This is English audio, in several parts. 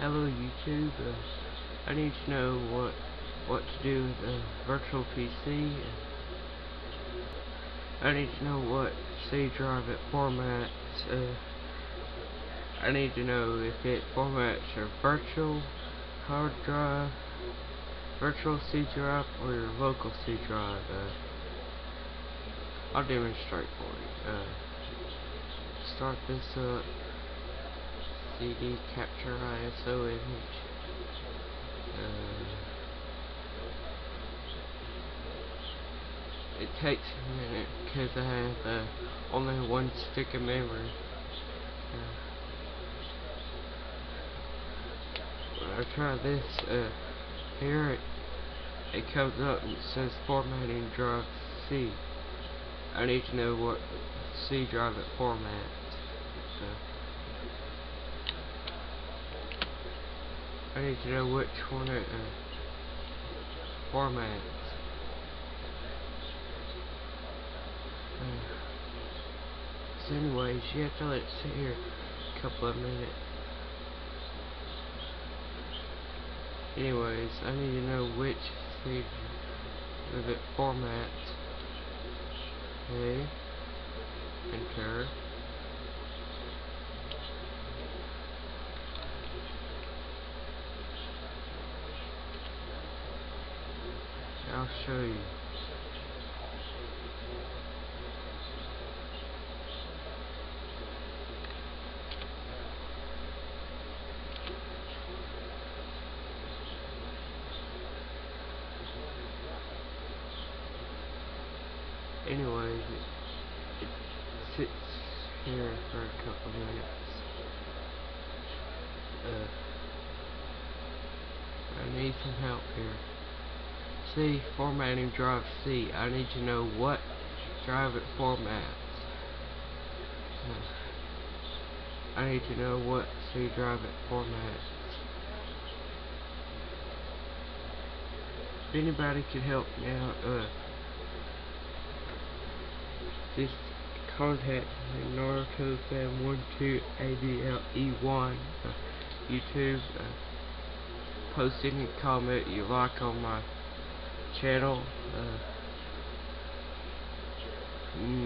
Hello YouTube, uh, I need to know what what to do with a virtual PC. I need to know what C drive it formats. Uh, I need to know if it formats a virtual hard drive, virtual C drive, or your local C drive. Uh, I'll demonstrate for you. Uh, start this up. CD capture ISO image. Uh, it takes a minute because I have uh, only one stick of memory. Uh, when I try this, uh, here it, it comes up and says formatting drive C. I need to know what C drive it formats. Uh, I need to know which one it uh, formats. Uh, so anyways, you have to let it sit here a couple of minutes. Anyways, I need to know which stage of it formats. Okay. Enter. I'll show you. Anyways, it, it sits here for a couple minutes. Uh, I need some help here. Formatting drive C. I need to know what drive it formats. I need to know what C drive it formats. If anybody could help me out, uh, just contact Naruto fan 12 ABLE1 uh, YouTube. Uh, post any comment you like on my channel. Uh,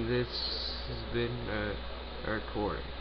this has been uh, a recording.